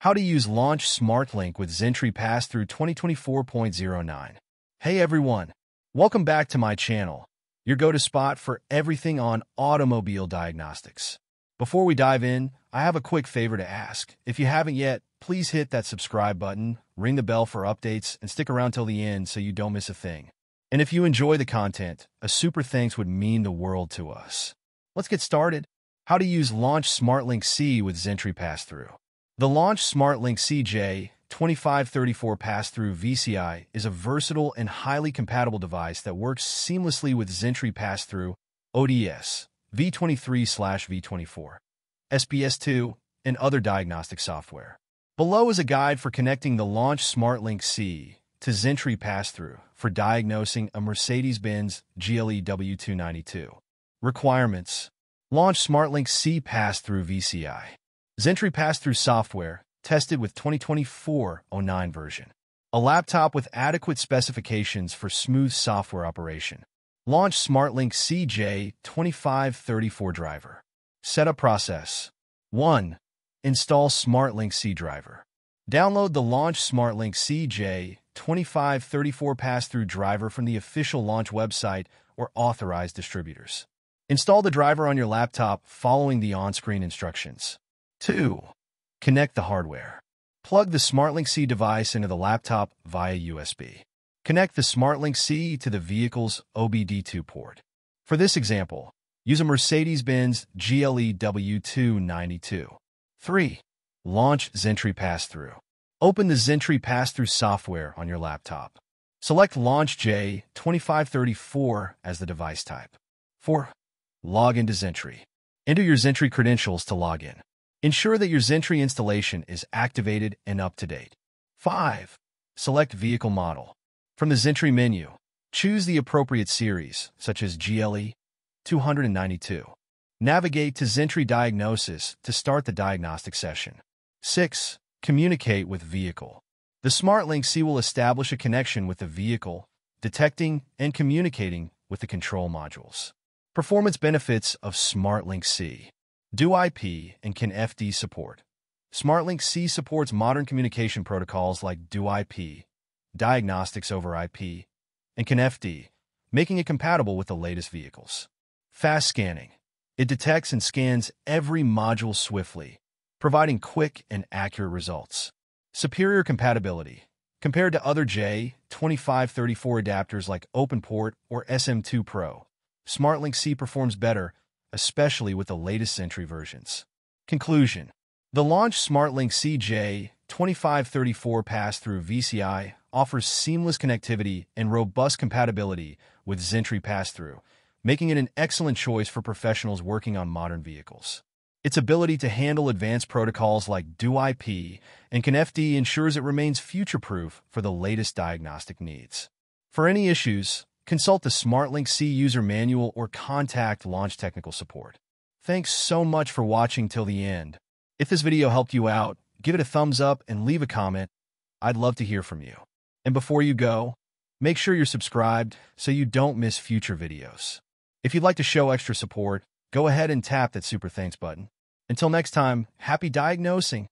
How to use Launch SmartLink with Xentry Pass-Through 2024.09. Hey everyone, welcome back to my channel, your go-to spot for everything on automobile diagnostics. Before we dive in, I have a quick favor to ask. If you haven't yet, please hit that subscribe button, ring the bell for updates, and stick around till the end so you don't miss a thing. And if you enjoy the content, a super thanks would mean the world to us. Let's get started. How to use Launch SmartLink C with Xentry Pass-Through. The Launch SmartLink C J2534 pass-through VCI is a versatile and highly compatible device that works seamlessly with Xentry pass-through ODS, V23/V24, SPS2, and other diagnostic software. Below is a guide for connecting the Launch SmartLink C to Xentry pass-through for diagnosing a Mercedes-Benz GLE W292. Requirements Launch SmartLink C pass-through VCI Xentry pass-through software, tested with 2024-09 version. A laptop with adequate specifications for smooth software operation. Launch SmartLink CJ2534 driver. Setup process. 1. Install SmartLink C driver. Download the Launch SmartLink C J2534 pass-through driver from the official Launch website or authorized distributors. Install the driver on your laptop following the on-screen instructions. 2. Connect the hardware. Plug the SmartLink C device into the laptop via USB. Connect the SmartLink C to the vehicle's OBD2 port. For this example, use a Mercedes-Benz GLE W292. 3. Launch Xentry Pass-Through. Open the Xentry Pass-Through software on your laptop. Select Launch J2534 as the device type. 4. Log into Xentry. Enter your Xentry credentials to log in. Ensure that your Xentry installation is activated and up to date. 5. Select Vehicle Model. From the Xentry menu, choose the appropriate series, such as GLE 292. Navigate to Xentry Diagnosis to start the diagnostic session. 6. Communicate with Vehicle. The SmartLink C will establish a connection with the vehicle, detecting and communicating with the control modules. Performance benefits of SmartLink C. DoIP and CAN FD support. SmartLink C supports modern communication protocols like DoIP, diagnostics over IP, and CAN FD, making it compatible with the latest vehicles. Fast scanning. It detects and scans every module swiftly, providing quick and accurate results. Superior compatibility. Compared to other J2534 adapters like OpenPort or SM2 Pro, SmartLink C performs better especially with the latest Xentry versions. Conclusion The Launch SmartLink C J2534 pass-through VCI offers seamless connectivity and robust compatibility with Xentry pass-through, making it an excellent choice for professionals working on modern vehicles. Its ability to handle advanced protocols like DoIP and CAN FD ensures it remains future-proof for the latest diagnostic needs. For any issues, Consult the SmartLink C user manual or contact Launch Technical Support. Thanks so much for watching till the end. If this video helped you out, give it a thumbs up and leave a comment. I'd love to hear from you. And before you go, make sure you're subscribed so you don't miss future videos. If you'd like to show extra support, go ahead and tap that super thanks button. Until next time, happy diagnosing!